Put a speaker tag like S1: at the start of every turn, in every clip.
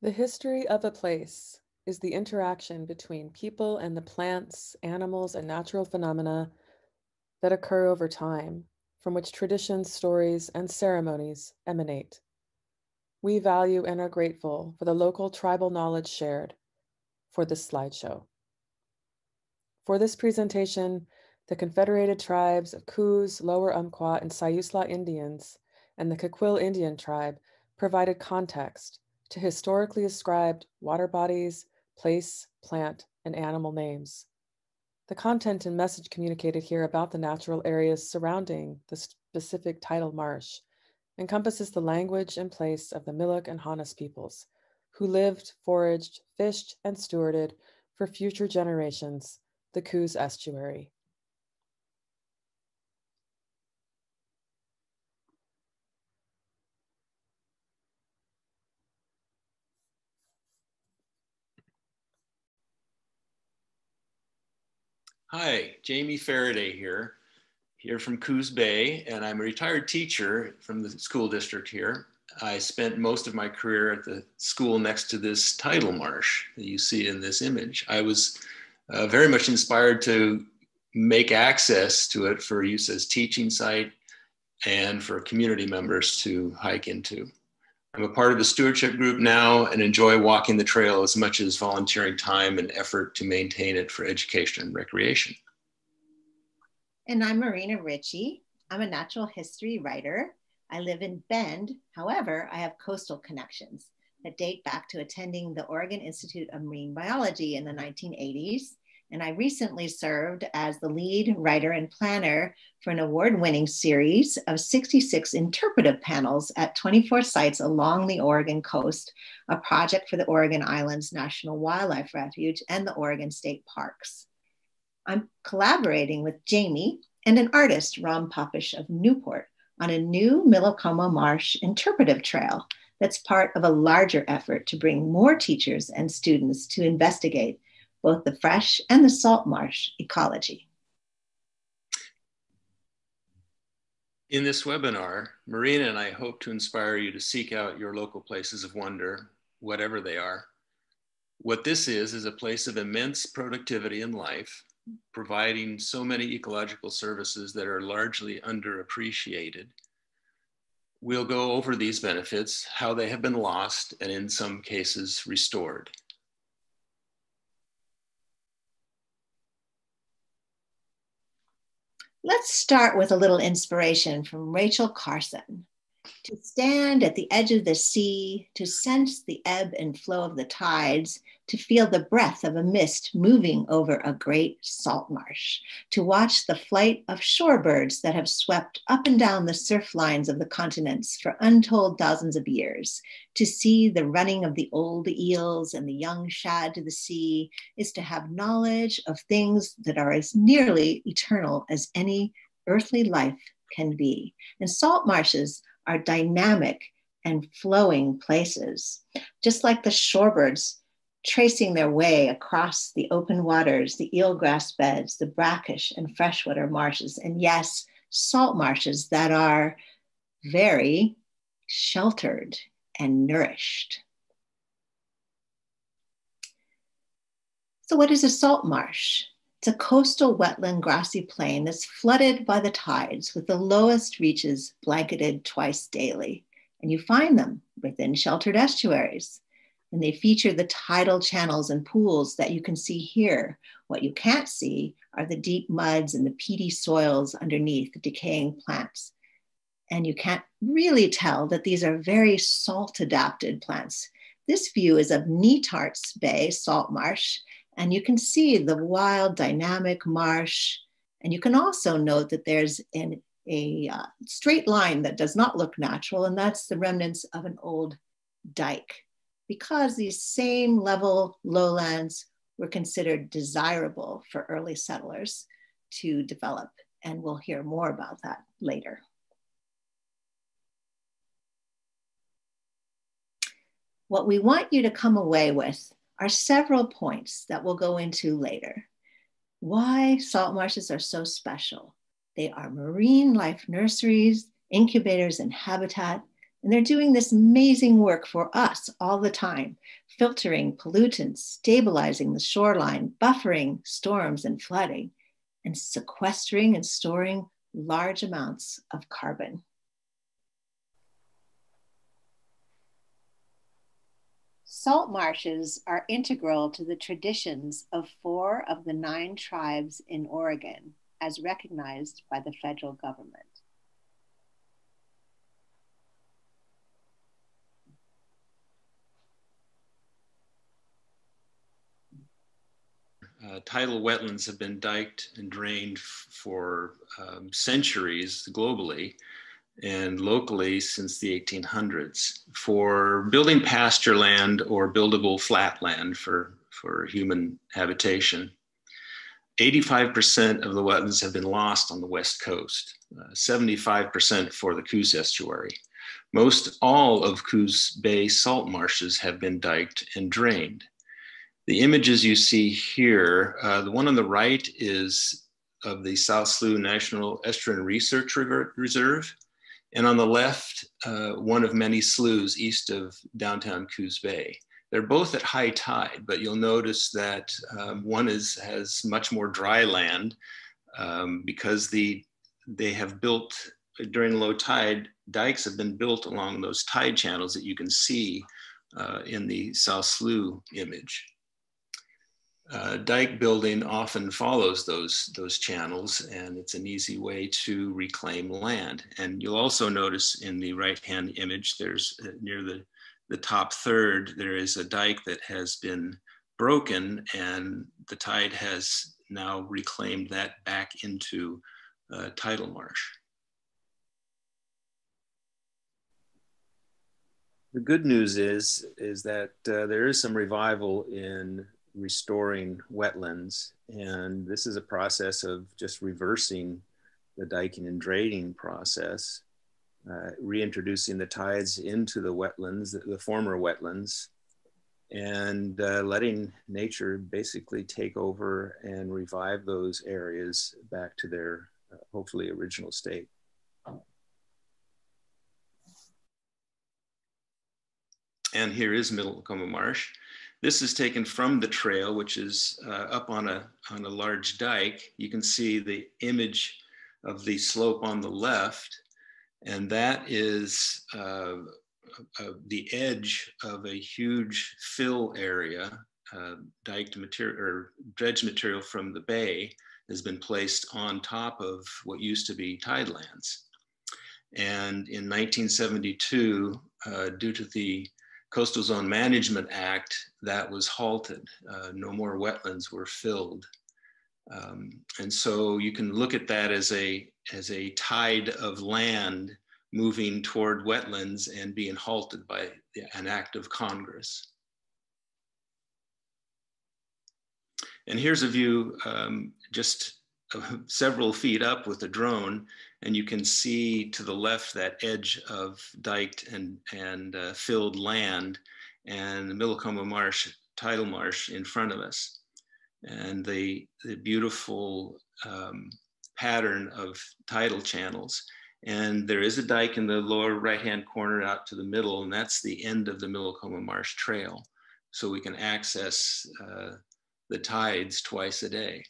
S1: The history of a place is the interaction between people and the plants, animals, and natural phenomena that occur over time, from which traditions, stories, and ceremonies emanate. We value and are grateful for the local tribal knowledge shared for this slideshow. For this presentation, the Confederated Tribes of Coos, Lower Umpqua, and Siuslaw Indians and the Coquille Indian Tribe provided context to historically ascribed water bodies, place, plant, and animal names. The content and message communicated here about the natural areas surrounding the specific tidal marsh encompasses the language and place of the Miluk and Hanis peoples, who lived, foraged, fished, and stewarded for future generations the Coos estuary.
S2: Hi, Jamie Fereday here, here from Coos Bay, and I'm a retired teacher from the school district here. I spent most of my career at the school next to this tidal marsh that you see in this image. I was uh, very much inspired to make access to it for use as teaching site and for community members to hike into. I'm a part of the stewardship group now and enjoy walking the trail as much as volunteering time and effort to maintain it for education and recreation.
S3: And I'm Marina Richie. I'm a natural history writer. I live in Bend. However, I have coastal connections that date back to attending the Oregon Institute of Marine Biology in the 1980s and I recently served as the lead writer and planner for an award winning series of 66 interpretive panels at 24 sites along the Oregon coast, a project for the Oregon Islands National Wildlife Refuge and the Oregon State Parks. I'm collaborating with Jamie and an artist, Ron Popish of Newport, on a new Millicoma Marsh interpretive trail that's part of a larger effort to bring more teachers and students to investigate both the fresh and the salt marsh ecology.
S2: In this webinar, Marina and I hope to inspire you to seek out your local places of wonder, whatever they are. What this is, is a place of immense productivity in life, providing so many ecological services that are largely underappreciated. We'll go over these benefits, how they have been lost, and in some cases restored.
S3: Let's start with a little inspiration from Rachel Carson. To stand at the edge of the sea, to sense the ebb and flow of the tides, to feel the breath of a mist moving over a great salt marsh, to watch the flight of shorebirds that have swept up and down the surf lines of the continents for untold thousands of years, to see the running of the old eels and the young shad to the sea, is to have knowledge of things that are as nearly eternal as any earthly life can be. And salt marshes are dynamic and flowing places, just like the shorebirds tracing their way across the open waters, the eelgrass beds, the brackish and freshwater marshes, and yes, salt marshes that are very sheltered and nourished. So, what is a salt marsh? It's a coastal wetland grassy plain that's flooded by the tides with the lowest reaches blanketed twice daily. And you find them within sheltered estuaries and they feature the tidal channels and pools that you can see here. What you can't see are the deep muds and the peaty soils underneath the decaying plants. And you can't really tell that these are very salt adapted plants. This view is of Netarts Bay salt marsh, and you can see the wild dynamic marsh. And you can also note that there's an, a uh, straight line that does not look natural, and that's the remnants of an old dike because these same level lowlands were considered desirable for early settlers to develop. And we'll hear more about that later. What we want you to come away with are several points that we'll go into later. Why salt marshes are so special. They are marine life nurseries, incubators, and habitat And they're doing this amazing work for us all the time, filtering pollutants, stabilizing the shoreline, buffering storms and flooding, and sequestering and storing large amounts of carbon. Salt marshes are integral to the traditions of four of the nine tribes in Oregon, as recognized by the federal government.
S2: Uh, tidal wetlands have been diked and drained for um, centuries globally and locally since the 1800s for building pasture land or buildable flat land for, for human habitation. 85% of the wetlands have been lost on the West Coast, 75% uh, for the Coos estuary. Most all of Coos Bay salt marshes have been diked and drained. The images you see here, uh, the one on the right is of the South Slough National Estuarine Research Reserve. And on the left, uh, one of many sloughs east of downtown Coos Bay. They're both at high tide, but you'll notice that um, one is, has much more dry land um, because the, they have built during low tide, dikes have been built along those tide channels that you can see uh, in the South Slough image uh, dike building often follows those, those channels and it's an easy way to reclaim land. And you'll also notice in the right-hand image, there's uh, near the, the top third, there is a dike that has been broken and the tide has now reclaimed that back into uh, tidal marsh. The good news is, is that uh, there is some revival in restoring wetlands. And this is a process of just reversing the diking and draining process, uh, reintroducing the tides into the wetlands, the, the former wetlands, and uh, letting nature basically take over and revive those areas back to their uh, hopefully original state. And here is Millicoma Marsh. This is taken from the trail, which is uh, up on a, on a large dike. You can see the image of the slope on the left, and that is uh, uh, the edge of a huge fill area, uh, diked material or dredge material from the bay has been placed on top of what used to be tidelands. And in 1972, uh, due to the Coastal Zone Management Act, that was halted. Uh, no more wetlands were filled. Um, and so you can look at that as a, as a tide of land moving toward wetlands and being halted by an act of Congress. And here's a view um, just several feet up with a drone and you can see to the left that edge of diked and, and uh, filled land and the Middle Marsh, tidal marsh in front of us. And the, the beautiful um, pattern of tidal channels. And there is a dike in the lower right-hand corner out to the middle, and that's the end of the Middle Marsh Trail. So we can access uh, the tides twice a day.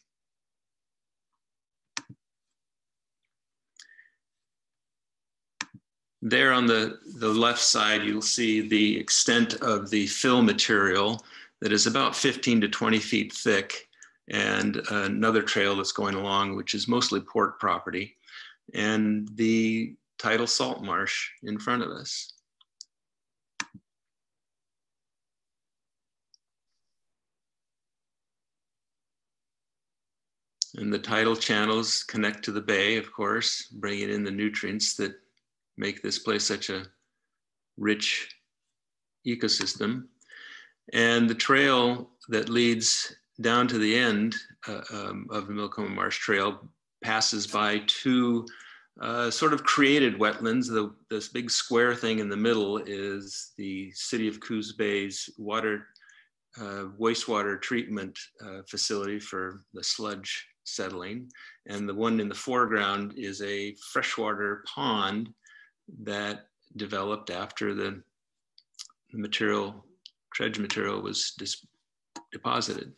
S2: There on the, the left side, you'll see the extent of the fill material that is about 15 to 20 feet thick and another trail that's going along, which is mostly port property, and the tidal salt marsh in front of us. And the tidal channels connect to the bay, of course, bringing in the nutrients that make this place such a rich ecosystem. And the trail that leads down to the end uh, um, of the Millicoma Marsh Trail passes by two uh, sort of created wetlands. The, this big square thing in the middle is the city of Coos Bay's water, uh, wastewater treatment uh, facility for the sludge settling. And the one in the foreground is a freshwater pond that developed after the material, dredge material was dis- deposited.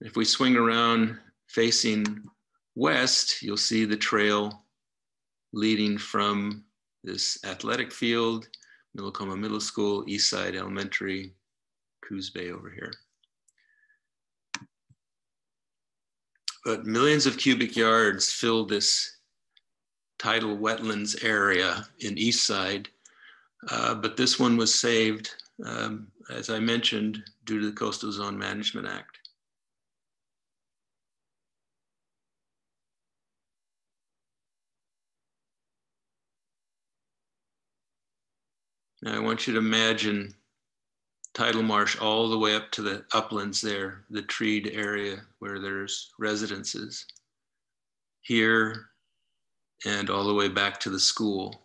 S2: If we swing around facing west, you'll see the trail leading from this athletic field, Millicoma Middle School, Eastside Elementary, Coos Bay over here. But millions of cubic yards fill this tidal wetlands area in Eastside. Uh, but this one was saved, um, as I mentioned, due to the Coastal Zone Management Act. Now I want you to imagine tidal marsh all the way up to the uplands there, the treed area where there's residences. Here and all the way back to the school.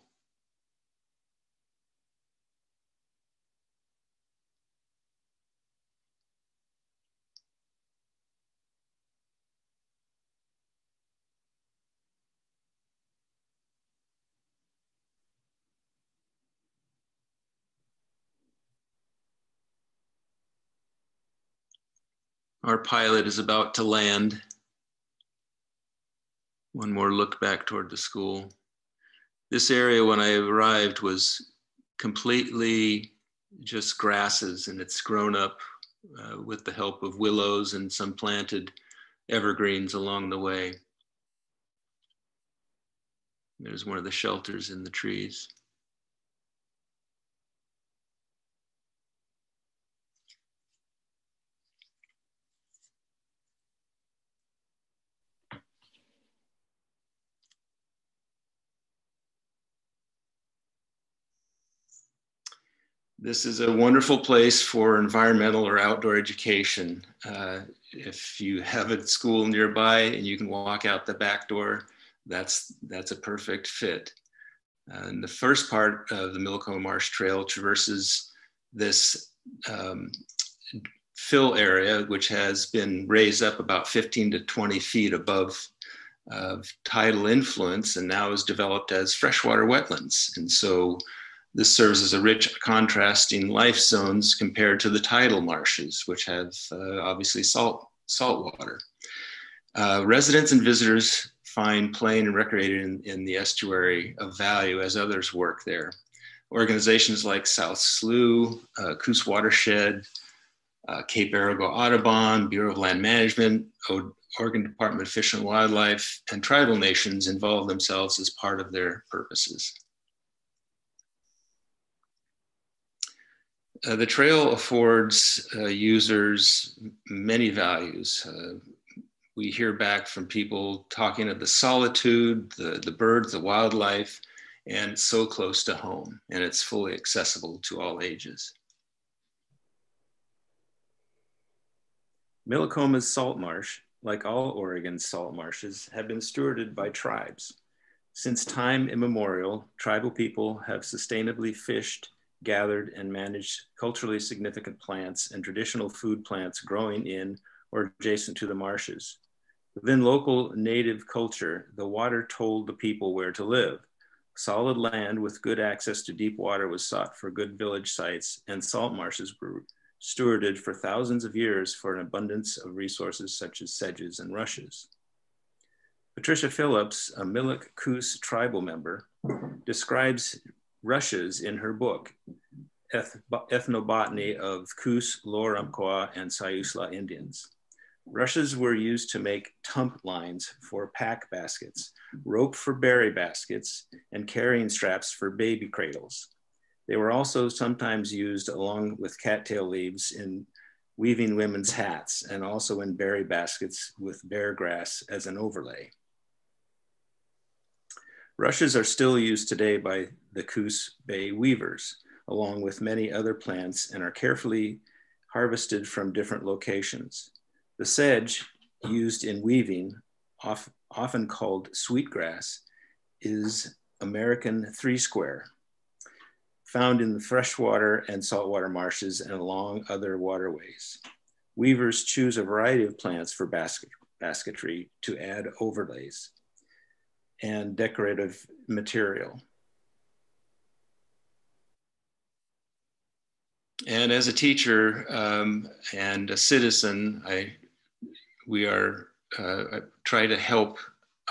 S2: Our pilot is about to land. One more look back toward the school. This area, when I arrived, was completely just grasses, and it's grown up uh, with the help of willows and some planted evergreens along the way. There's one of the shelters in the trees. This is a wonderful place for environmental or outdoor education. Uh, if you have a school nearby and you can walk out the back door, that's, that's a perfect fit. Uh, and the first part of the Millicoma Marsh Trail traverses this um, fill area, which has been raised up about 15 to 20 feet above tidal influence and now is developed as freshwater wetlands. And so this serves as a rich contrasting life zones compared to the tidal marshes, which have uh, obviously salt, salt water. Uh, residents and visitors find playing and recreating in, in, the estuary of value as others work there. Organizations like South Slough, uh, Coos Watershed, uh, Cape Arago Audubon, Bureau of Land Management, o Oregon Department of Fish and Wildlife, and tribal nations involve themselves as part of their purposes. Uh, the trail affords uh, users many values. Uh, we hear back from people talking of the solitude, the, the birds, the wildlife, and so close to home, and it's fully accessible to all ages.
S4: Millicoma's salt marsh, like all Oregon's salt marshes, have been stewarded by tribes. Since time immemorial, tribal people have sustainably fished, gathered and managed culturally significant plants and traditional food plants growing in or adjacent to the marshes. Within local native culture, the water told the people where to live. Solid land with good access to deep water was sought for good village sites, and salt marshes were stewarded for thousands of years for an abundance of resources such as sedges and rushes. Patricia Phillips, a Mille Coos tribal member, describes rushes in her book, Eth Ethnobotany of Coos, Lower Umpqua, and Siuslaw Indians. Rushes were used to make tump lines for pack baskets, rope for berry baskets, and carrying straps for baby cradles. They were also sometimes used along with cattail leaves in weaving women's hats and also in berry baskets with bear grass as an overlay. Rushes are still used today by the Coos Bay weavers, along with many other plants, and are carefully harvested from different locations. The sedge used in weaving, often called sweetgrass, is American three square, found in the freshwater and saltwater marshes and along other waterways. Weavers choose a variety of plants for basket, basketry to add overlays and decorative material.
S2: and as a teacher um, and a citizen, I we are uh, try to help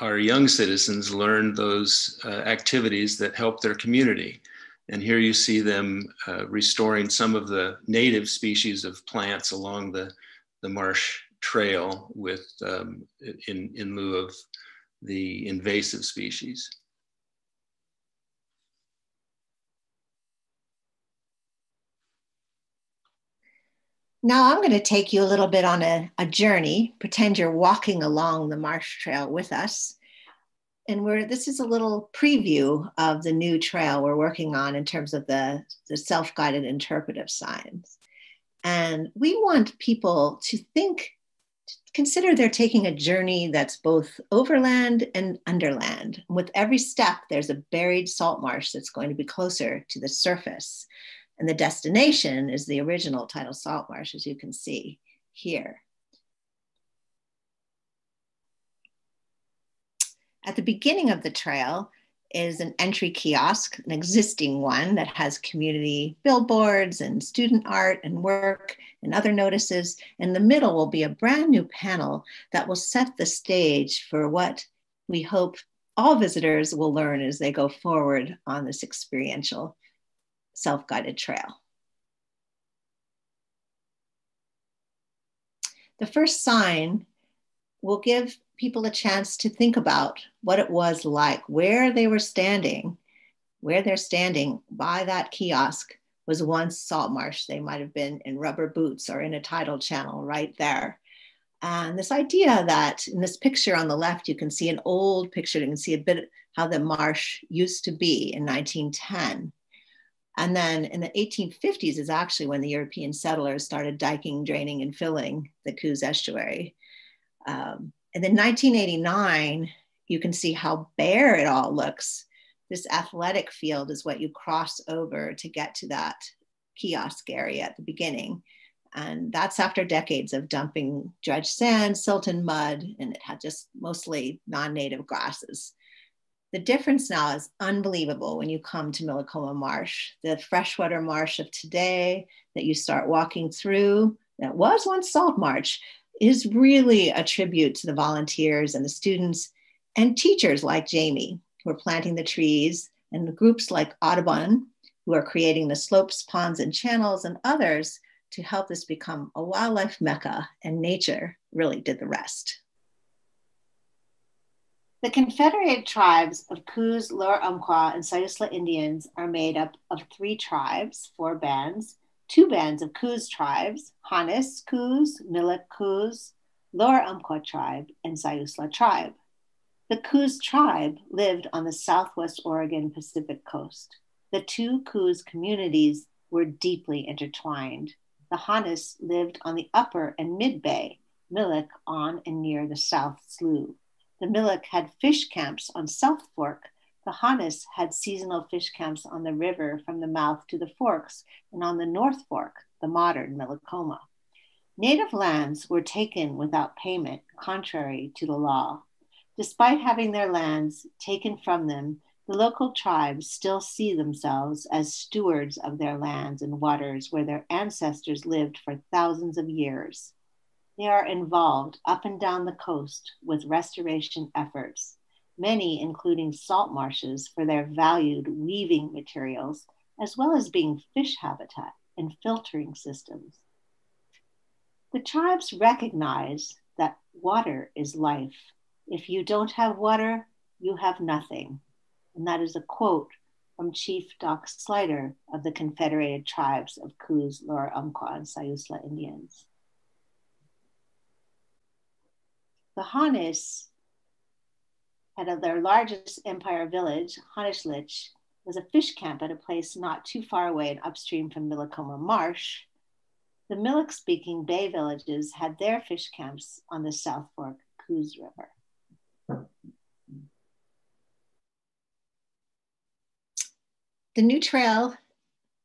S2: our young citizens learn those uh, activities that help their community. And here you see them uh, restoring some of the native species of plants along the, the marsh trail with um, in, in lieu of the invasive species.
S3: Now I'm going to take you a little bit on a, a journey. Pretend you're walking along the marsh trail with us. And we're, this is a little preview of the new trail we're working on in terms of the, the self-guided interpretive signs. And we want people to think, consider they're taking a journey that's both overland and underland. With every step, there's a buried salt marsh that's going to be closer to the surface. And the destination is the original tidal salt marsh, as you can see here. At the beginning of the trail is an entry kiosk, an existing one that has community billboards and student art and work and other notices. In the middle will be a brand new panel that will set the stage for what we hope all visitors will learn as they go forward on this experiential self guided trail. The first sign will give people a chance to think about what it was like, where they were standing, where they're standing by that kiosk was once salt marsh. They might have been in rubber boots or in a tidal channel right there. And this idea that in this picture on the left, you can see an old picture, you can see a bit how the marsh used to be in 1910. And then in the 1850s is actually when the European settlers started diking, draining, and filling the Coos estuary. Um, and then 1989, you can see how bare it all looks. This athletic field is what you cross over to get to that kiosk area at the beginning. And that's after decades of dumping dredged sand, silt, and mud, and it had just mostly non native grasses. The difference now is unbelievable when you come to Millicoma Marsh. The freshwater marsh of today that you start walking through, that was once salt marsh, is really a tribute to the volunteers and the students and teachers like Jamie, who are planting the trees, and the groups like Audubon, who are creating the slopes, ponds, and channels, and others to help this become a wildlife mecca, and nature really did the rest. The Confederated tribes of Coos, Lower Umpqua, and Siuslaw Indians are made up of three tribes, four bands, two bands of Coos tribes, Hanis Coos, Mille Coos, Lower Umpqua tribe, and Siuslaw tribe. The Coos tribe lived on the southwest Oregon Pacific coast. The two Coos communities were deeply intertwined. The Hanis lived on the upper and mid bay, Mille on and near the South Slough. The Mille had fish camps on South Fork. The Hanis had seasonal fish camps on the river from the mouth to the forks and on the North Fork, the modern Millicoma. Native lands were taken without payment, contrary to the law. Despite having their lands taken from them, the local tribes still see themselves as stewards of their lands and waters where their ancestors lived for thousands of years. They are involved up and down the coast with restoration efforts, many including salt marshes for their valued weaving materials, as well as being fish habitat and filtering systems. The tribes recognize that water is life. If you don't have water, you have nothing. And that is a quote from Chief Doc Slater of the Confederated Tribes of Coos, Lower Umpqua, and Siuslaw Indians. The Hanis had a, their largest empire village, Hanislich, was a fish camp at a place not too far away and upstream from Millicoma Marsh. The Mille speaking Bay villages had their fish camps on the South Fork Coos River. The new trail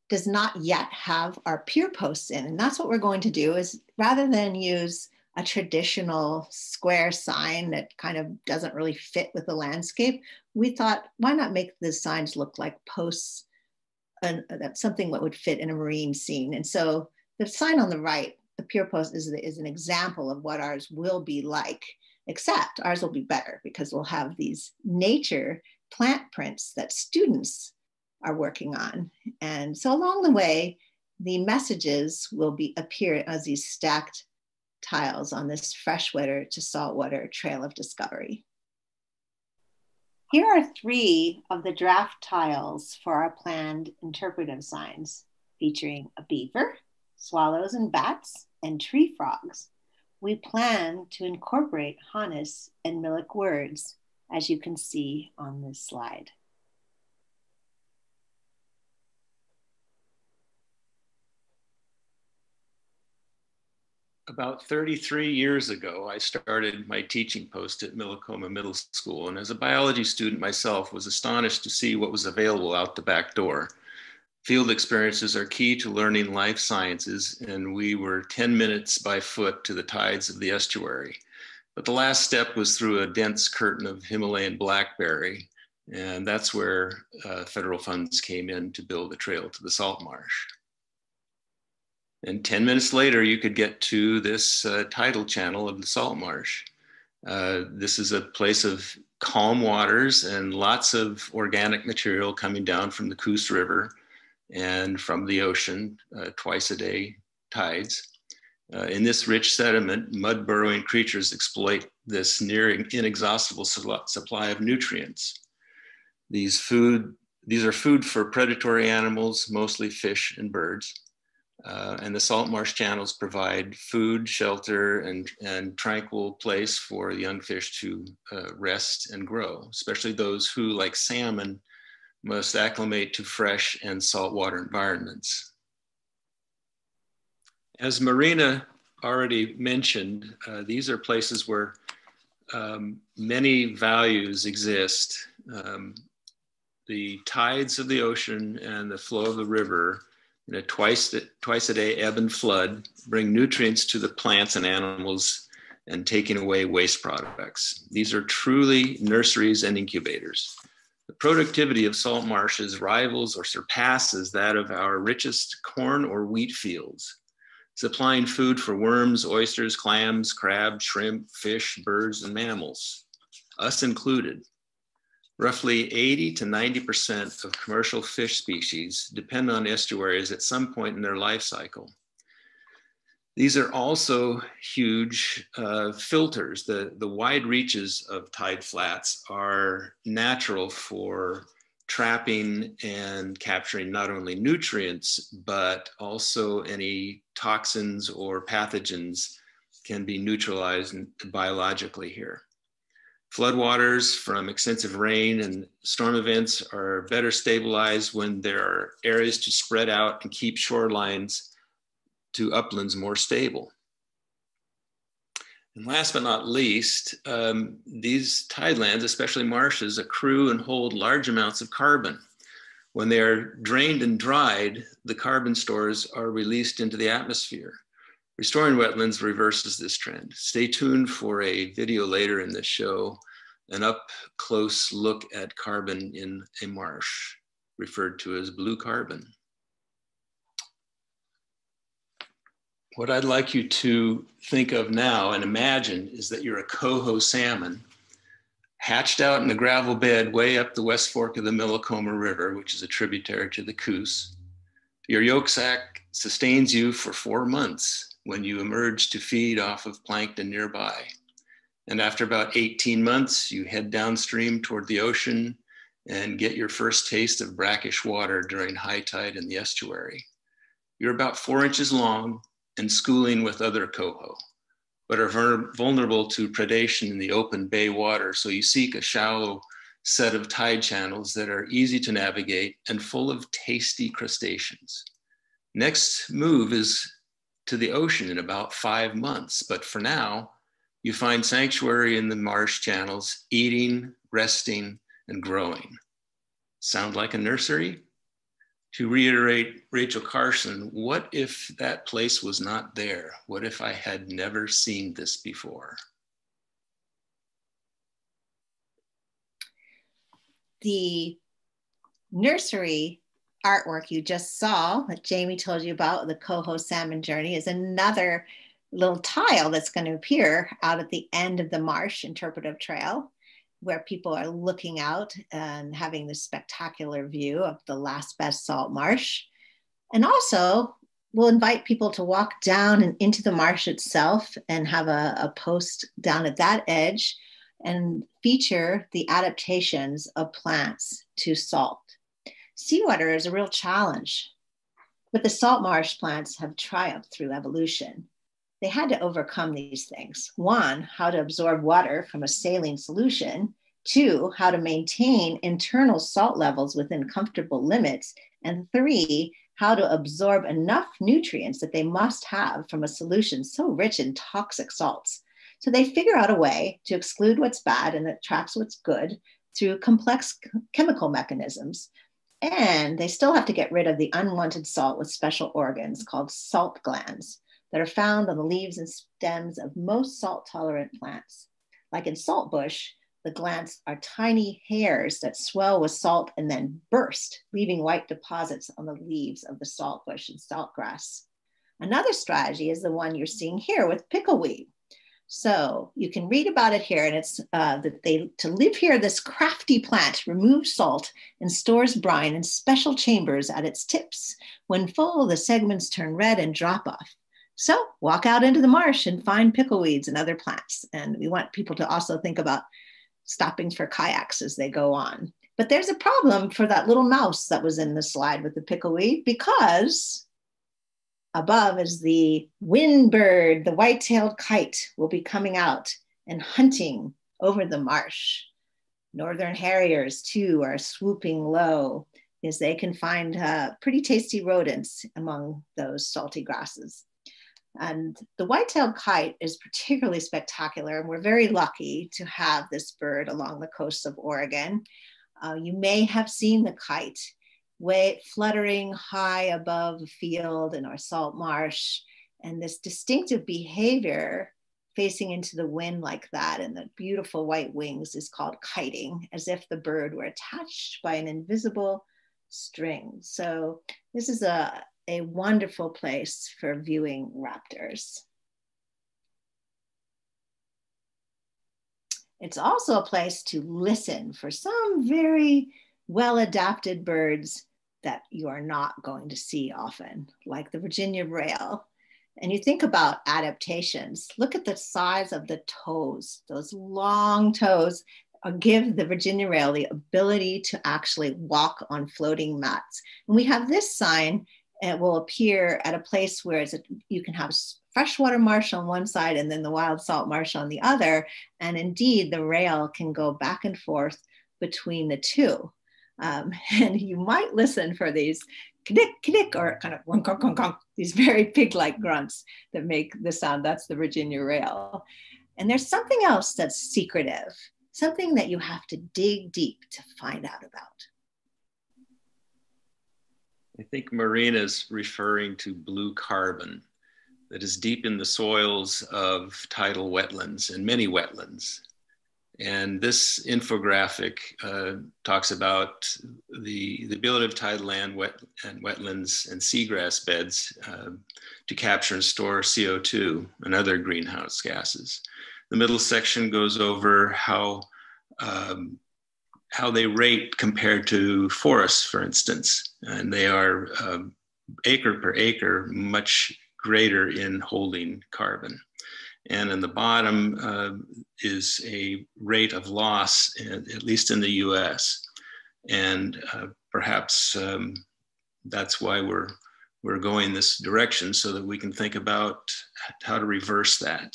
S3: does not yet have our pier posts in, and that's what we're going to do is rather than use a traditional square sign that kind of doesn't really fit with the landscape, we thought, why not make the signs look like posts an, that's something that would fit in a marine scene. And so the sign on the right, the pier post is, is an example of what ours will be like, except ours will be better because we'll have these nature plant prints that students are working on. And so along the way, the messages will be appear as these stacked tiles on this freshwater to saltwater trail of discovery. Here are three of the draft tiles for our planned interpretive signs featuring a beaver, swallows and bats, and tree frogs. We plan to incorporate Hanis and Miluk words, as you can see on this slide.
S2: About 33 years ago, I started my teaching post at Millicoma Middle School. And as a biology student myself, was astonished to see what was available out the back door. Field experiences are key to learning life sciences, and we were 10 minutes by foot to the tides of the estuary. But the last step was through a dense curtain of Himalayan blackberry, and that's where uh, federal funds came in to build a trail to the salt marsh. And 10 minutes later, you could get to this uh, tidal channel of the salt marsh. Uh, this is a place of calm waters and lots of organic material coming down from the Coos River and from the ocean, uh, twice a day tides. Uh, in this rich sediment, mud burrowing creatures exploit this near inexhaustible supply of nutrients. These food, these are food for predatory animals, mostly fish and birds. Uh, and the salt marsh channels provide food, shelter, and, and tranquil place for young fish to uh, rest and grow, especially those who, like salmon, must acclimate to fresh and saltwater environments. As Marina already mentioned, uh, these are places where um, many values exist. Um, the tides of the ocean and the flow of the river in a twice, twice a day ebb and flood, bring nutrients to the plants and animals and taking away waste products. These are truly nurseries and incubators. The productivity of salt marshes rivals or surpasses that of our richest corn or wheat fields, supplying food for worms, oysters, clams, crabs, shrimp, fish, birds, and mammals, us included. Roughly 80 to 90% of commercial fish species depend on estuaries at some point in their life cycle. These are also huge uh, filters. The, the wide reaches of tide flats are natural for trapping and capturing not only nutrients, but also any toxins or pathogens can be neutralized biologically here. Floodwaters from extensive rain and storm events are better stabilized when there are areas to spread out and keep shorelines to uplands more stable. And last but not least, um, these tidelands, especially marshes, accrue and hold large amounts of carbon. When they are drained and dried, the carbon stores are released into the atmosphere. Restoring wetlands reverses this trend. Stay tuned for a video later in this show, an up close look at carbon in a marsh, referred to as blue carbon. What I'd like you to think of now and imagine is that you're a coho salmon hatched out in a gravel bed way up the west fork of the Millicoma River, which is a tributary to the Coos. Your yolk sac sustains you for four months when you emerge to feed off of plankton nearby. And after about 18 months, you head downstream toward the ocean and get your first taste of brackish water during high tide in the estuary. You're about four inches long and schooling with other coho, but are vulnerable to predation in the open bay water. So you seek a shallow set of tide channels that are easy to navigate and full of tasty crustaceans. Next move is to the ocean in about five months. But for now, you find sanctuary in the marsh channels, eating, resting, and growing. Sound like a nursery? To reiterate Rachel Carson, what if that place was not there? What if I had never seen this before?
S3: The nursery artwork you just saw that Jamie told you about, the Coho Salmon Journey, is another little tile that's going to appear out at the end of the Marsh Interpretive Trail, where people are looking out and having this spectacular view of the last best salt marsh. And also, we'll invite people to walk down and into the marsh itself and have a, a post down at that edge and feature the adaptations of plants to salt. Seawater is a real challenge, but the salt marsh plants have triumphed through evolution. They had to overcome these things. One, how to absorb water from a saline solution. Two, how to maintain internal salt levels within comfortable limits. And three, how to absorb enough nutrients that they must have from a solution so rich in toxic salts. So they figure out a way to exclude what's bad and attracts what's good through complex chemical mechanisms. And they still have to get rid of the unwanted salt with special organs called salt glands that are found on the leaves and stems of most salt tolerant plants. Like in saltbush, the glands are tiny hairs that swell with salt and then burst, leaving white deposits on the leaves of the saltbush and saltgrass. Another strategy is the one you're seeing here with pickleweed. So you can read about it here, and it's uh, that they to live here. This crafty plant removes salt and stores brine in special chambers at its tips. When full, the segments turn red and drop off. So walk out into the marsh and find pickleweeds and other plants. And we want people to also think about stopping for kayaks as they go on. But there's a problem for that little mouse that was in the slide with the pickleweed because Above is the wind bird, the white tailed kite, will be coming out and hunting over the marsh. Northern harriers, too, are swooping low as they can find uh, pretty tasty rodents among those salty grasses. And the white-tailed kite is particularly spectacular, and we're very lucky to have this bird along the coast of Oregon. Uh, you may have seen the kite way fluttering high above a field in our salt marsh. And this distinctive behavior facing into the wind like that and the beautiful white wings is called kiting, as if the bird were attached by an invisible string. So this is a, a wonderful place for viewing raptors. It's also a place to listen for some very well adapted birds that you are not going to see often, like the Virginia rail. And you think about adaptations, look at the size of the toes, those long toes uh, give the Virginia rail the ability to actually walk on floating mats. And we have this sign, it will appear at a place where it's a, you can have freshwater marsh on one side and then the wild salt marsh on the other. And indeed, the rail can go back and forth between the two. Um, and you might listen for these knick, knick, or kind of wonk, wonk, wonk, these very pig-like grunts that make the sound. That's the Virginia rail. And there's something else that's secretive, something that you have to dig deep to find out about.
S2: I think Marina's referring to blue carbon that is deep in the soils of tidal wetlands and many wetlands. And this infographic uh, talks about the, the ability of tidal land, wet, and wetlands, and seagrass beds uh, to capture and store CO2 and other greenhouse gases. The middle section goes over how, um, how they rate compared to forests, for instance. And they are um, acre per acre much greater in holding carbon. And in the bottom uh, is a rate of loss, at least in the US. And uh, perhaps um, that's why we're, we're going this direction so that we can think about how to reverse that.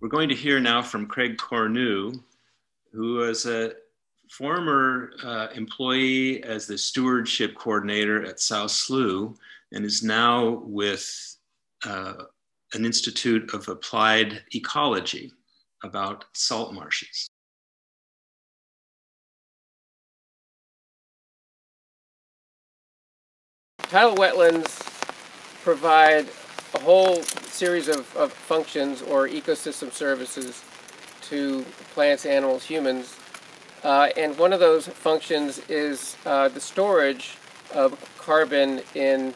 S2: We're going to hear now from Craig Cornu, who is a former uh, employee as the stewardship coordinator at South Slough and is now with uh, an Institute of Applied Ecology about salt marshes.
S5: Tidal wetlands provide a whole series of, of functions or ecosystem services to plants, animals, humans Uh, and one of those functions is uh, the storage of carbon in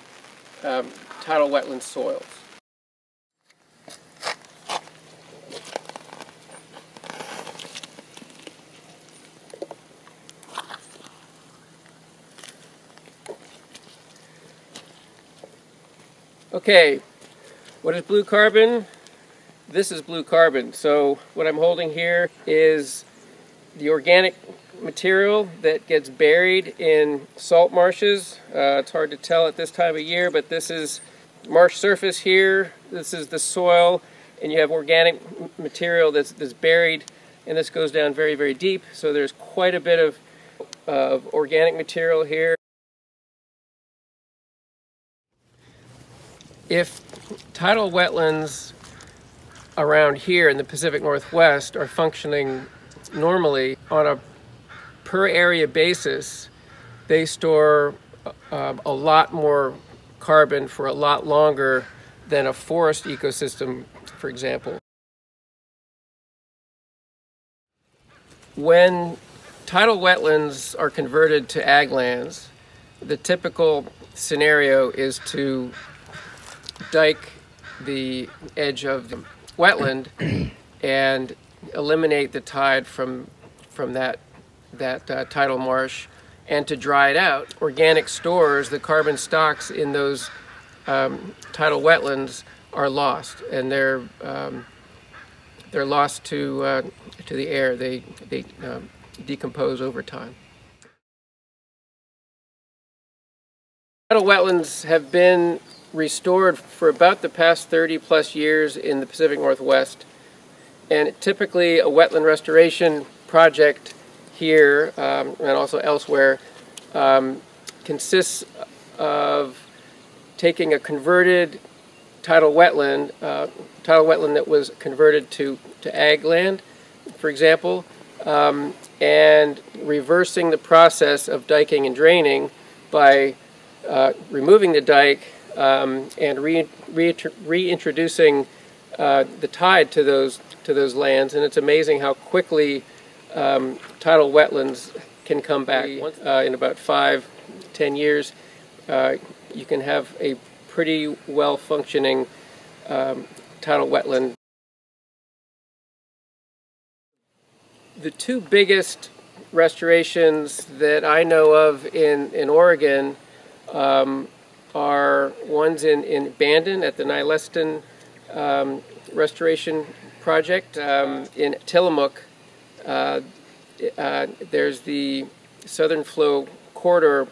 S5: um, tidal wetland soils. Okay, what is blue carbon? This is blue carbon. So what I'm holding here is the organic material that gets buried in salt marshes. Uh, it's hard to tell at this time of year, but this is marsh surface here. This is the soil, and you have organic material that's, that's buried, and this goes down very, very deep. So there's quite a bit of, of organic material here. if tidal wetlands around here in the Pacific Northwest are functioning normally on a per area basis, they store uh, a lot more carbon for a lot longer than a forest ecosystem, for example. When tidal wetlands are converted to ag lands, the typical scenario is to dike the edge of the wetland and eliminate the tide from from that that uh, tidal marsh and to dry it out. Organic stores, the carbon stocks in those um, tidal wetlands are lost, and they're um, they're lost to uh, to the air. They they um, decompose over time. Tidal wetlands have been restored for about the past 30 plus years in the Pacific Northwest. And typically a wetland restoration project here um, and also elsewhere um, consists of taking a converted tidal wetland, uh, tidal wetland that was converted to, to ag land, for example, um, and reversing the process of diking and draining by uh, removing the dike um, and re, re, reintroducing uh, the tide to those to those lands. And it's amazing how quickly um, tidal wetlands can come back uh, in about five, ten years. Uh, you can have a pretty well functioning um, tidal wetland. The two biggest restorations that I know of in, in Oregon um, are ones in, in Bandon at the Ni-les'tun um, Restoration Project. Um, in Tillamook, uh, uh, there's the Southern Flow Corridor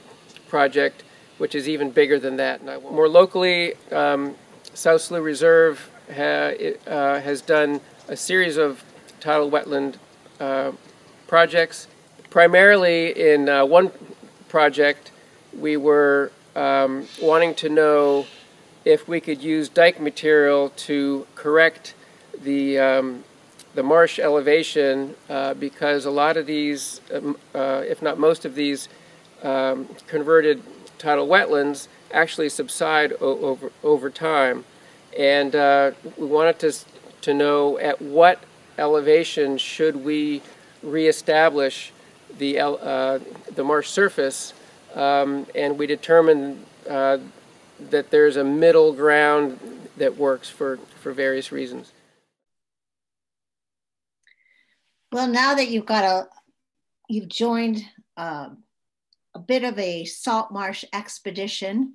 S5: Project, which is even bigger than that. More locally, um, South Slough Reserve ha, uh, has done a series of tidal wetland uh, projects. Primarily in uh, one project, we were um, wanting to know if we could use dike material to correct the um, the marsh elevation uh, because a lot of these, um, uh, if not most of these, um, converted tidal wetlands actually subside over over time, and uh, we wanted to to know at what elevation should we reestablish the uh, the marsh surface um, and we determined uh, that there's a middle ground that works for, for various reasons.
S3: Well, now that you've got a, you've joined uh, a bit of a salt marsh expedition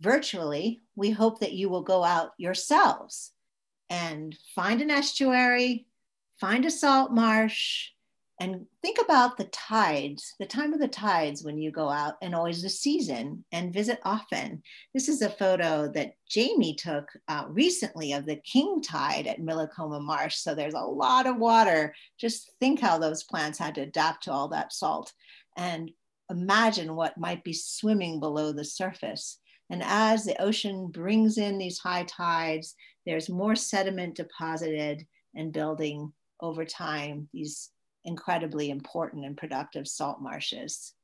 S3: virtually, we hope that you will go out yourselves and find an estuary, find a salt marsh, and think about the tides, the time of the tides when you go out, and always the season, and visit often. This is a photo that Jamie took uh, recently of the king tide at Millicoma Marsh. So there's a lot of water. Just think how those plants had to adapt to all that salt, and imagine what might be swimming below the surface. And as the ocean brings in these high tides, there's more sediment deposited and building over time these incredibly important and productive salt marshes.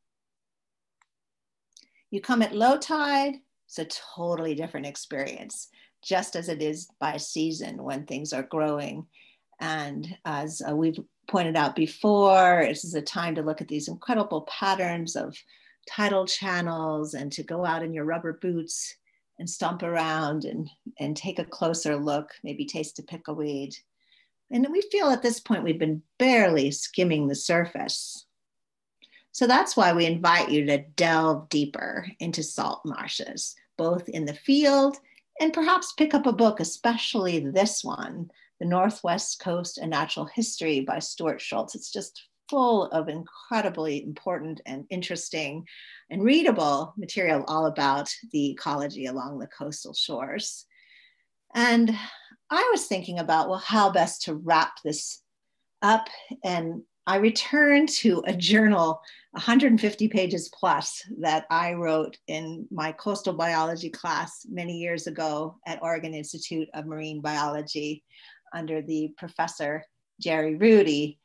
S3: You come at low tide, it's a totally different experience, just as it is by season when things are growing. And as uh, we've pointed out before, this is a time to look at these incredible patterns of tidal channels and to go out in your rubber boots and stomp around and, and take a closer look, maybe taste a pickleweed. And we feel at this point we've been barely skimming the surface. So that's why we invite you to delve deeper into salt marshes, both in the field and perhaps pick up a book, especially this one, The Northwest Coast and Natural History by Stewart Schultz. It's just full of incredibly important and interesting and readable material all about the ecology along the coastal shores. And I was thinking about, well, how best to wrap this up. And I returned to a journal, 150 pages plus, that I wrote in my coastal biology class many years ago at Oregon Institute of Marine Biology under the professor Jerry Rudy.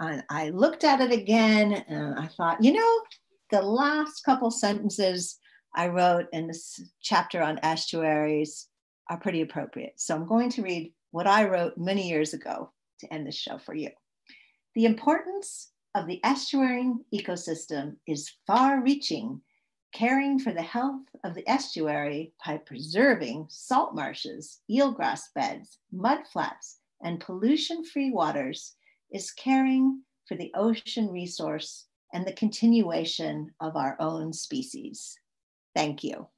S3: And I looked at it again and I thought, you know, the last couple sentences I wrote in this chapter on estuaries are pretty appropriate. So I'm going to read what I wrote many years ago to end this show for you. The importance of the estuary ecosystem is far reaching, caring for the health of the estuary by preserving salt marshes, eelgrass beds, mudflats, and pollution free waters is caring for the ocean resource and the continuation of our own species. Thank you.